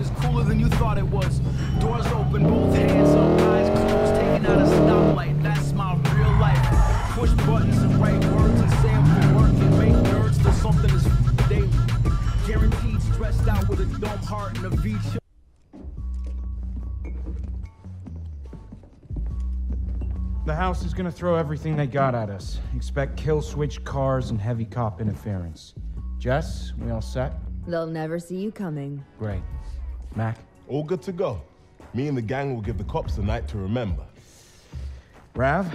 is cooler than you thought it was. Doors open, both hands up, eyes closed, taking out a stoplight. That's my real life. Push buttons and write words and say 'em for work and make nerds till something is daily. Guaranteed stressed out with a dumb heart and a V. The house is gonna throw everything they got at us. Expect kill switch cars and heavy cop interference. Jess, we all set? They'll never see you coming. Great. Mac? All good to go. Me and the gang will give the cops a night to remember. Rav?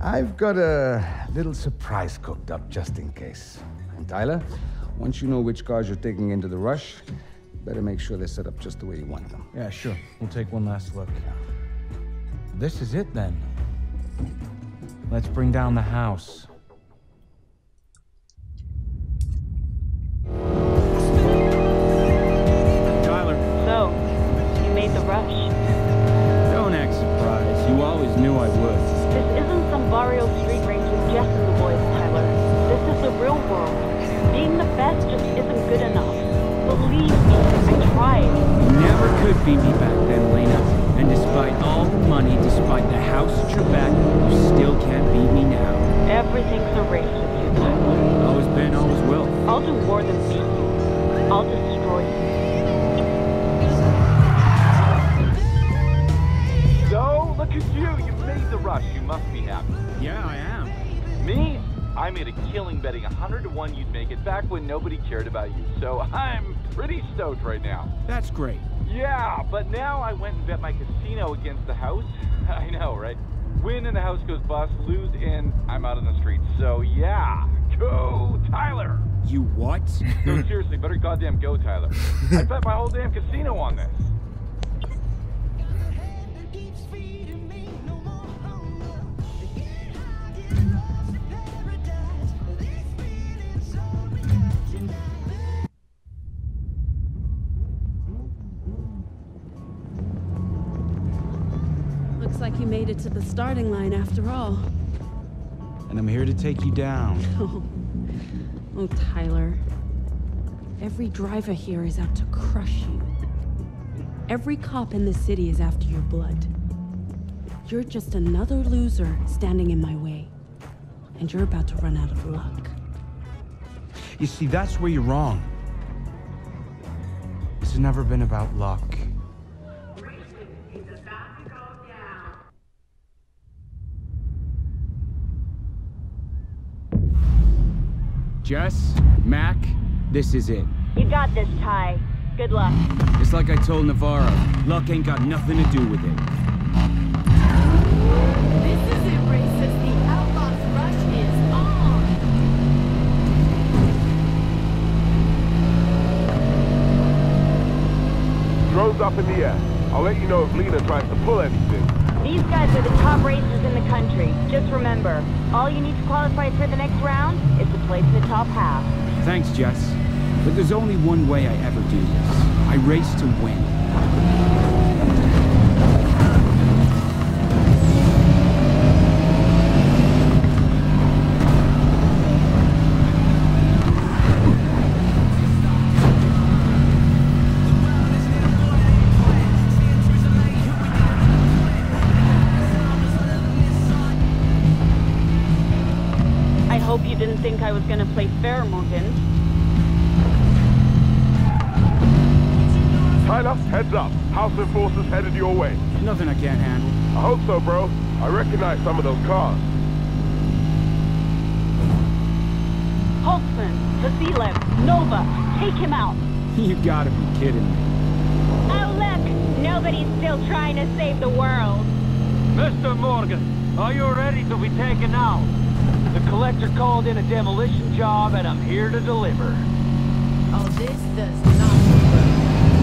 I've got a little surprise cooked up just in case. And Tyler, once you know which cars you're taking into the rush, better make sure they're set up just the way you want them. Yeah, sure. We'll take one last look. This is it then. Let's bring down the house. Rush. Don't act surprised. You always knew I would. This isn't some barrio street race with Jess and the boys, Tyler. This is the real world. Being the best just isn't good enough. Believe me, I tried. You never could beat me back then, Lina. And despite all the money, despite the house at your back, you still can't beat me now. Everything's a race with you, Tyler. Always been, always will. I'll do more than beat you. I'll destroy made a killing betting 100 to 1 you'd make it back when nobody cared about you. So I'm pretty stoked right now. That's great. Yeah, but now I went and bet my casino against the house. I know, right? Win and the house goes bust, lose and I'm out on the streets. So yeah, go Tyler! You what? No, seriously, better goddamn go, Tyler. I bet my whole damn casino on this. Made it to the starting line after all. And I'm here to take you down. Oh, oh Tyler. Every driver here is out to crush you. Every cop in the city is after your blood. You're just another loser standing in my way. And you're about to run out of luck. You see, that's where you're wrong. This has never been about luck. Jess, Mac, this is it. You got this, Ty. Good luck. It's like I told Navarro. Luck ain't got nothing to do with it. This is it, racist. The Outlaws Rush is on. Drones up in the air. I'll let you know if Lina tries to pull anything. These guys are the top racers in the country. Just remember, all you need to qualify for the next round is to place in the top half. Thanks, Jess. But there's only one way I ever do this. I race to win. Hope you didn't think I was gonna play fair, Morgan. Tyler, heads up. House enforcers headed your way. Nothing I can't handle. I hope so, bro. I recognize some of those cars. Holtzman, Vasilev, Nova, take him out. You gotta be kidding me. Oh, look! Nobody's still trying to save the world. Mr. Morgan, are you ready to be taken out? The collector called in a demolition job and I'm here to deliver. Oh, this does not look good.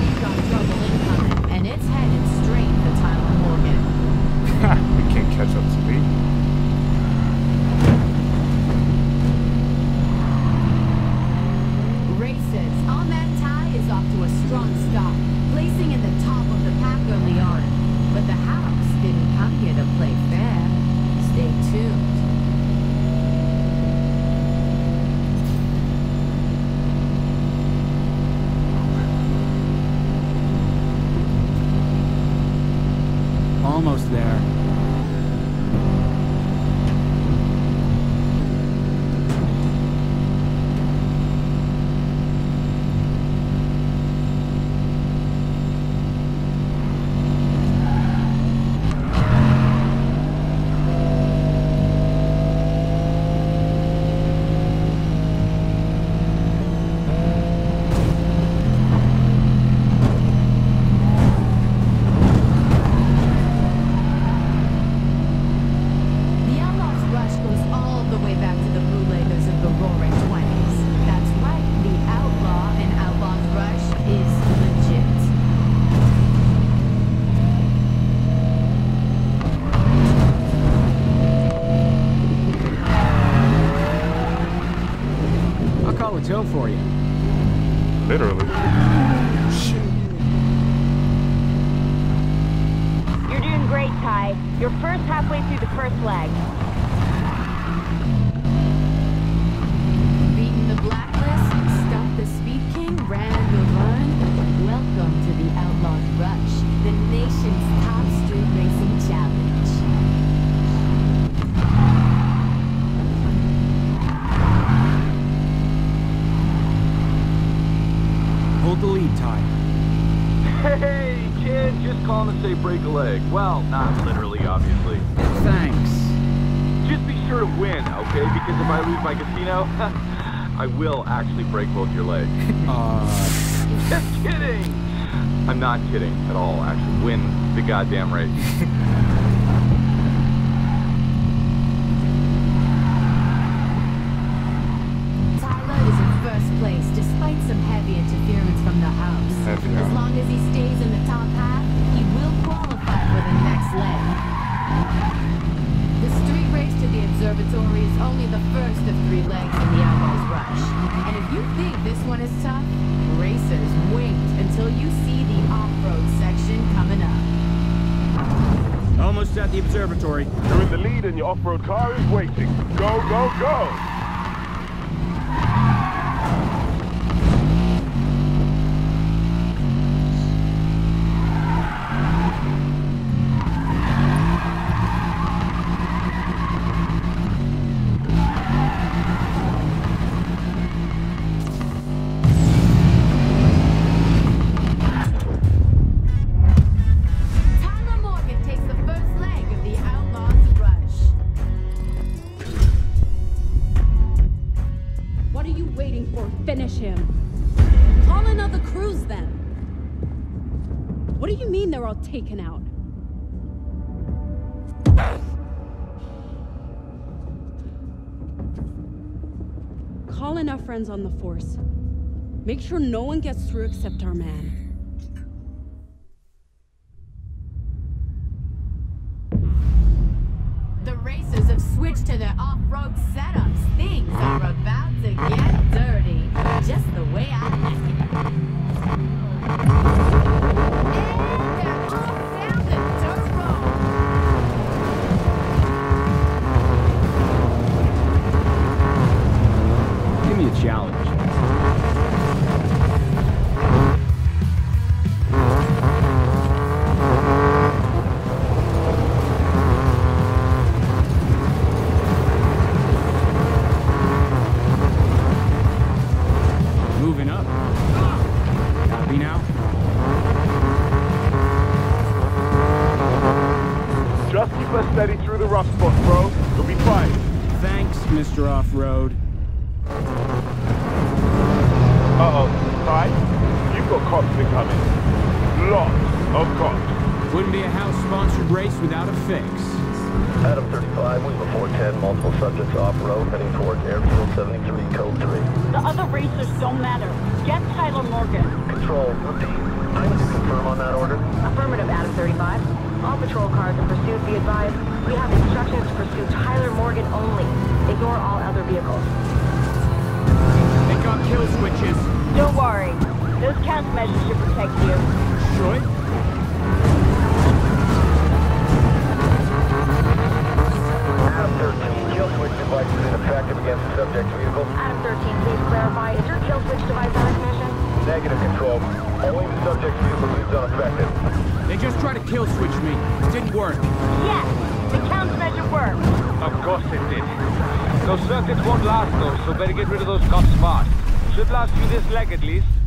We've got trouble incoming, and it's headed straight for Tyler Morgan. you can't catch up to me. Races. Ahmed Tai is off to a strong start, placing in the top of the pack early on. But the house didn't come here to play fair. Stay tuned. Almost there. The Outlaws Rush goes all the way back to the bootleggers of the Roaring Twenties. That's right, the Outlaw and Outlaws Rush is legit. I'll call a tow for you. Literally. You're doing great, Ty. You're first halfway through the first leg. The lead, Ty. Hey, kid, just calling to say break a leg. Well, not literally, obviously. Thanks. Just be sure to win, okay? Because if I lose my casino, I will actually break both your legs. Uh, Just kidding! I'm not kidding at all. Actually, win the goddamn race. Only the first of three legs in the Outlaws Rush. And if you think this one is tough, racers, wait until you see the off-road section coming up. almost at the observatory. You're in the lead and your off-road car is waiting. Go, go, go! Taken out? Call in our friends on the force. Make sure no one gets through except our man. The racers have switched to their off-road setups. Things are about to get dirty, just the way I like it. Moving up. Happy now? Just keep us steady through the rough spots, bro. You'll be fine. Thanks, Mr. Off-Road. Uh-oh. Ty, you've got cops incoming. Lots of cops. Wouldn't be a house-sponsored race without a fix. Adam 35, we have a 410, multiple subjects off-road, heading towards Airfield 73, Code 3. The racers don't matter. Get Tyler Morgan. Control, repeat. I need to confirm on that order. Affirmative, Adam 35. All patrol cars in pursuit be advised. We have instructions to pursue Tyler Morgan only. Ignore all other vehicles. They got kill switches. Don't worry. Those countermeasures should protect you. Should? 13, kill switch device is ineffective against the subject's vehicle. Adam 13, please clarify. Is your kill switch device out of commission? Negative control. Only the subject's vehicle is unaffected. They just tried to kill switch me. It didn't work. Yes, the countermeasure worked. Of course it did. Those circuits won't last though, so better get rid of those cops fast. Should last you this leg at least.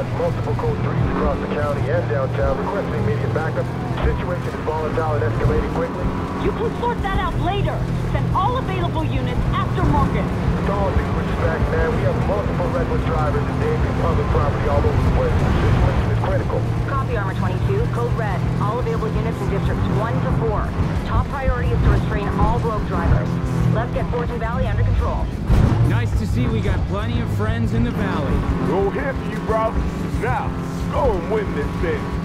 Got multiple code 3s across the county and downtown requesting immediate backup. Situation is volatile and escalating quickly. You can sort that out later. Send all available units after Morgan. With all due respect, man, we have multiple reckless drivers endangering public property all over the place. The situation is critical. Copy Armor 22, code red. All available units in districts 1 to 4. Top priority is to restrain all rogue drivers. Let's get Fortune Valley under control. Nice to see we got plenty of friends in the valley. Here for you, bro. Now, go and win this thing.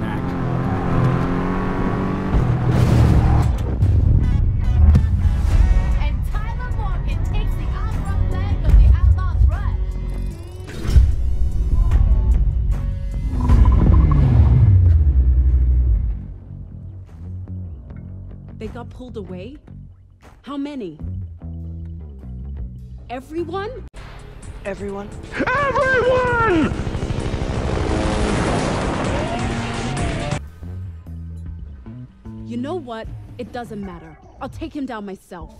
Rush. They got pulled away? How many? Everyone? Everyone? Everyone! Know what? It doesn't matter. I'll take him down myself.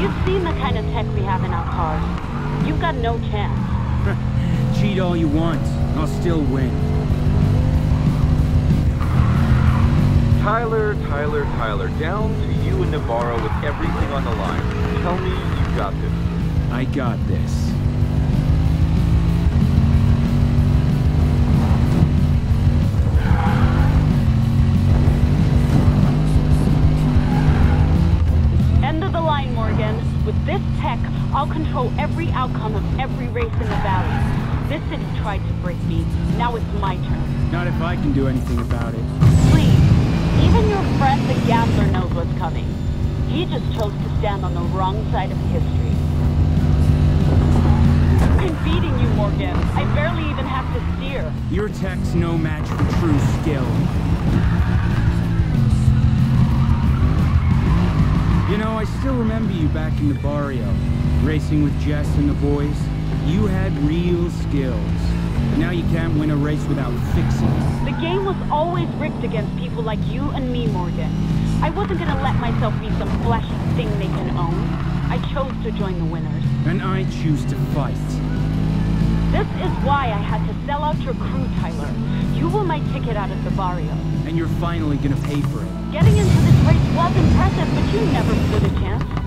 You've seen the kind of tech we have in our cars. You've got no chance. Cheat all you want. I'll still win. Tyler, Tyler, Tyler, down to you and Navarro with everything on the line. Tell me you got this. I got this. Outcome of every race in the valley. This city tried to break me. Now it's my turn. Not if I can do anything about it. Please, even your friend the gambler knows what's coming. He just chose to stand on the wrong side of history. I'm beating you, Morgan. I barely even have to steer. Your tech's no match for true skill. You know, I still remember you back in the barrio, racing with Jess and the boys. You had real skills. Now you can't win a race without fixing. The game was always rigged against people like you and me, Morgan. I wasn't gonna let myself be some flashy thing they can own. I chose to join the winners. And I choose to fight. This is why I had to sell out your crew, Tyler. You were my ticket out of the barrio. And you're finally gonna pay for it. Getting into this race was impressive, but you never stood a chance.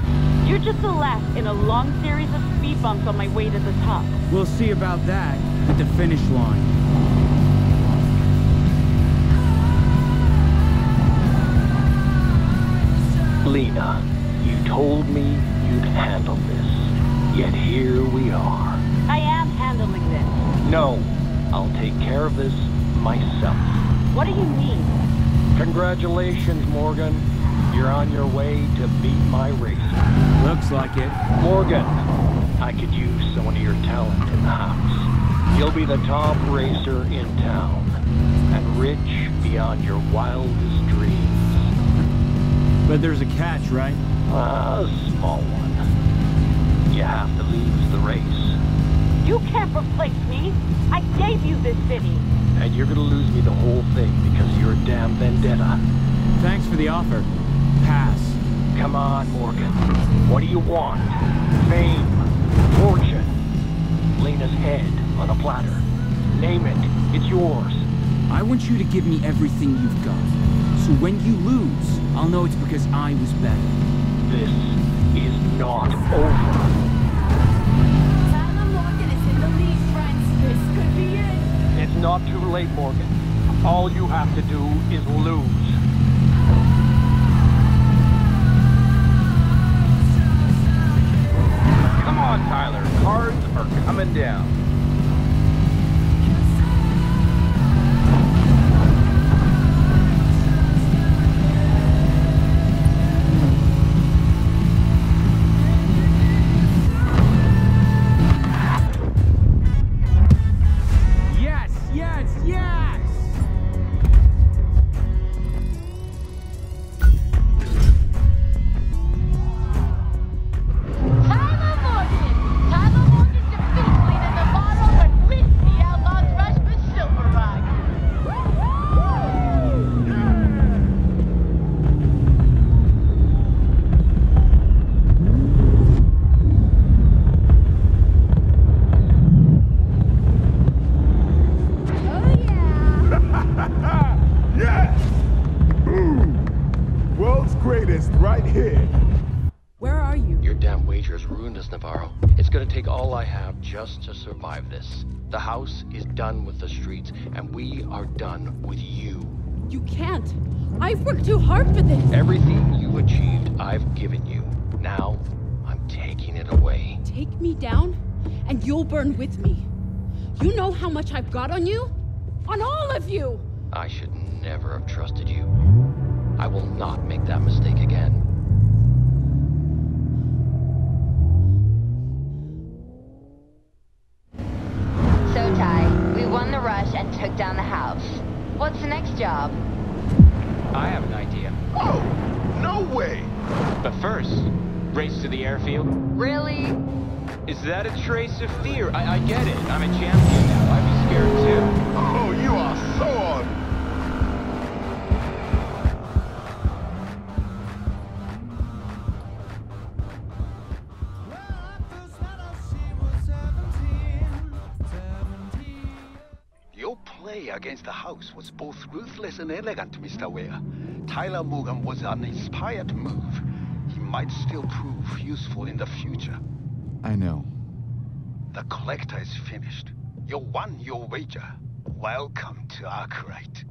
You're just the last in a long series of speed bumps on my way to the top. We'll see about that at the finish line. Lina, you told me you'd handle this. Yet here we are. I am handling this. No, I'll take care of this myself. What do you mean? Congratulations, Morgan. You're on your way to beat my racer. Looks like it. Morgan, I could use some of your talent in the house. You'll be the top racer in town, and rich beyond your wildest dreams. But there's a catch, right? A small one. You have to lose the race. You can't replace me. I gave you this city. And you're gonna lose me the whole thing because you're a damn vendetta. Thanks for the offer. Pass. Come on, Morgan. What do you want? Fame? Fortune? Lina's head on a platter. Name it. It's yours. I want you to give me everything you've got. So when you lose, I'll know it's because I was better. This is not over. Tyler Morgan is in the lead, friends. This could be it. It's not too late, Morgan. All you have to do is lose. On, Tyler. Cards are coming down. Ruined us, Navarro. It's gonna take all I have just to survive this. The house is done with the streets, and we are done with you. You can't. I've worked too hard for this. Everything you achieved, I've given you. Now, I'm taking it away. Take me down, and you'll burn with me. You know how much I've got on you? On all of you! I should never have trusted you. I will not make that mistake again. Is that a trace of fear? I, I get it. I'm a champion now. I'd be scared too. Oh, you are so on. Your play against the house was both ruthless and elegant, Mr. Ware. Tyler Morgan was an inspired move. He might still prove useful in the future. I know. The collector is finished. You won your wager. Welcome to Arkwright.